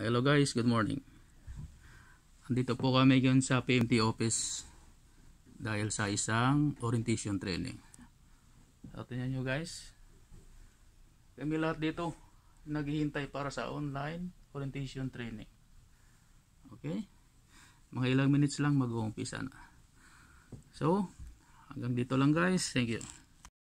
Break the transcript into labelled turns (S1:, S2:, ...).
S1: Hello guys, good morning. Andito po kami ngayon sa PMT office dahil sa isang orientation training. So, tingnan nyo guys. Kami lahat dito naghihintay para sa online orientation training. Okay? Mga ilang minutes lang mag-uumpisa na. So, hanggang dito lang guys. Thank you.